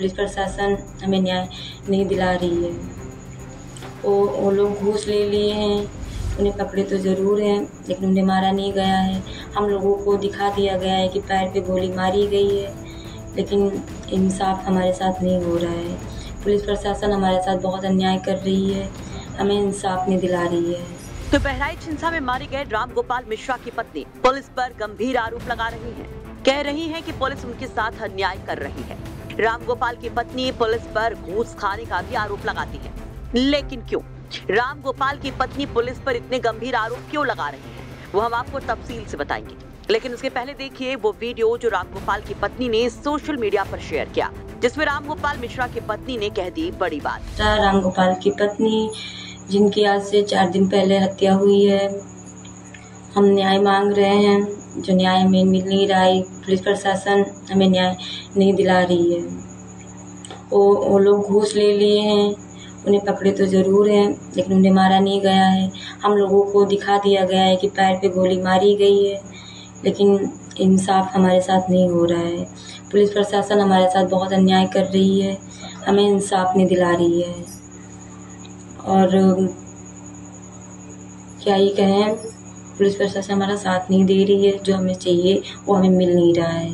Police प्रशासन हमें न्याय नहीं दिला रही है। वो वो लोग घूस ले लिए हैं, उन्हें पकड़े तो ज़रूर हैं, लेकिन उन्हें मारा नहीं गया है। हम लोगों को दिखा दिया गया है कि पैर पे गोली मारी गई है, लेकिन इंसाफ हमारे साथ नहीं हो रहा है। पुलिस प्रशासन हमारे साथ बहुत अन्याय कर रही है, हमें इंसाफ नहीं दिला रही है। तो बहराइच हिंसा में मारे गए राम गोपाल मिश्रा की पत्नी पुलिस पर गंभीर आरोप लगा रही है। कह रही है कि पुलिस उनके साथ अन्याय कर रही है। राम गोपाल की पत्नी पुलिस पर घूस खाने का भी आरोप लगाती है। लेकिन क्यों? राम गोपाल की पत्नी पुलिस पर इतने गंभीर आरोप क्यों लगा रही है? वो हम आपको तफसील से बताएँगे। लेकिन उसके पहले देखिए वो वीडियो जो राम गोपाल की पत्नी ने सोशल मीडिया पर शेयर किया, जिसमें राम गोपाल मिश्रा की पत्नी ने कह दी बड़ी बात। राम गोपाल की पत्नी, जिनकी आज से चार दिन पहले हत्या हुई है हम न्याय मांग रहे हैं, जो न्याय हमें मिल नहीं रहा है, पुलिस प्रशासन हमें न्याय नहीं दिला रही है। वो वो लोग घूस ले लिए हैं, उन्हें पकड़े तो ज़रूर हैं, लेकिन उन्हें मारा नहीं गया है। हम लोगों को दिखा दिया गया है कि पैर पे गोली मारी गई है, लेकिन इंसाफ हमारे साथ नहीं हो रहा है। पुलिस प्रशासन हमारे साथ बहुत अन्याय कर रही है, हमें इंसाफ नहीं दिला रही है। और क्या ही कहें पुलिस प्रशासन हमारा साथ नहीं दे रही है, जो हमें चाहिए, वो हमें मिल नहीं रहा है।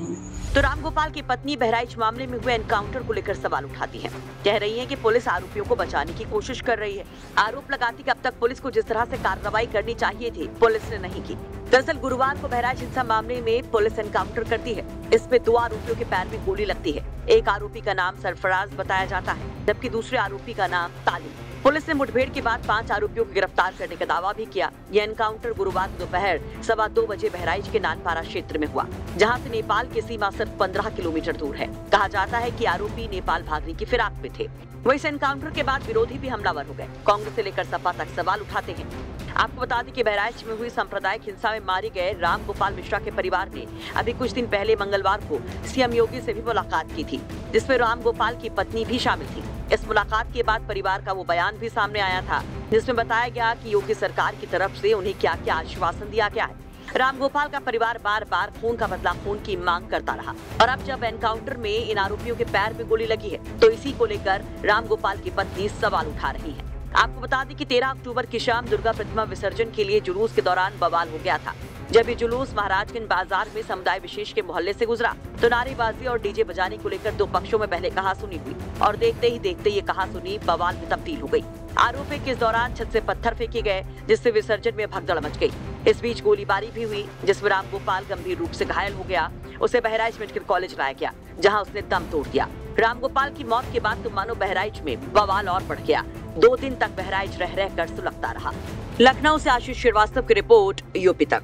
तो रामगोपाल की पत्नी बहराइच मामले में हुए एनकाउंटर को लेकर सवाल उठाती है। कह रही है कि पुलिस आरोपियों को बचाने की कोशिश कर रही है। आरोप लगाती कि अब तक पुलिस को जिस तरह से कार्रवाई करनी चाहिए थी, पुलिस ने नहीं की। दरअसल गुरुवार को बहराइच हिंसा मामले में पुलिस एनकाउंटर करती है। इसमें दो आरोपियों के पैर में गोली लगती है। एक आरोपी का नाम सरफराज बताया जाता है, जबकि दूसरे आरोपी का नाम तालिम। पुलिस ने मुठभेड़ के बाद पाँच आरोपियों को गिरफ़्तार करने का दावा भी किया। यह एनकाउंटर गुरुवार दोपहर सवा दो बजे बहराइच के नानपारा क्षेत्र में हुआ, जहाँ से नेपाल की सीमा सिर्फ़ पंद्रह किलोमीटर दूर है। कहा जाता है कि आरोपी नेपाल भागने की फिराक में थे। वही इस एनकाउंटर के बाद विरोधी भी हमलावर हो गए। कांग्रेस ऐसी लेकर सपा तक सवाल उठाते हैं। आपको बता दें कि बहराइच में हुई सांप्रदायिक हिंसा में मारे गए राम गोपाल मिश्रा के परिवार ने अभी कुछ दिन पहले मंगलवार को सीएम योगी से भी मुलाकात की थी, जिसमें राम गोपाल की पत्नी भी शामिल थी। इस मुलाकात के बाद परिवार का वो बयान भी सामने आया था, जिसमें बताया गया कि योगी सरकार की तरफ़ से उन्हें क्या क्या आश्वासन दिया गया है। रामगोपाल का परिवार बार बार खून का बदला, खून की मांग करता रहा। और अब जब एनकाउंटर में इन आरोपियों के पैर में गोली लगी है तो इसी को लेकर रामगोपाल की पत्नी सवाल उठा रही है। आपको बता दें कि 13 अक्टूबर की शाम दुर्गा प्रतिमा विसर्जन के लिए जुलूस के दौरान बवाल हो गया था। जब ये जुलूस महाराजगंज बाज़ार में समुदाय विशेष के मोहल्ले से गुजरा तो नारेबाजी और डीजे बजाने को लेकर दो पक्षों में पहले कहा सुनी हुई और देखते ही देखते ये कहा सुनी बवाल में तब्दील हो गई। आरोप है कि इस दौरान छत से पत्थर फेंके गए, जिससे विसर्जन में भगदड़ मच गई। इस बीच गोलीबारी भी हुई, जिसमें राम गोपाल गंभीर रूप से घायल हो गया, उसे बहराइच मेडिकल कॉलेज लाया गया, जहाँ उसने दम तोड़ दिया। राम गोपाल की मौत के बाद तो मानो बहराइच में बवाल और बढ़ गया। दो दिन तक बहराइच रह रह कर सुलगता रहा। लखनऊ से आशीष श्रीवास्तव की रिपोर्ट, यूपी तक।